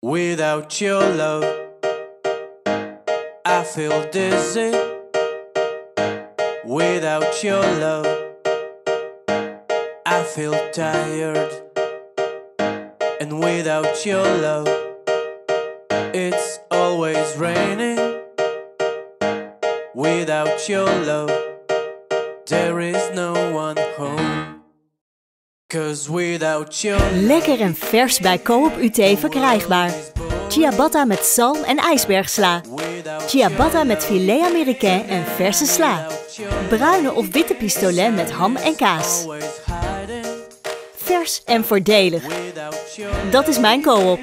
Without your love, I feel dizzy. Without your love, I feel tired. And without your love, it's always raining. Without your love, there is no one home. Lekker en vers bij Koop UT verkrijgbaar. Ciabatta met zalm en ijsbergsla. Ciabatta met filet américain en verse sla. Bruine of witte pistolet met ham en kaas. Vers en voordelig. Dat is mijn Koop.